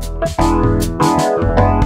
Música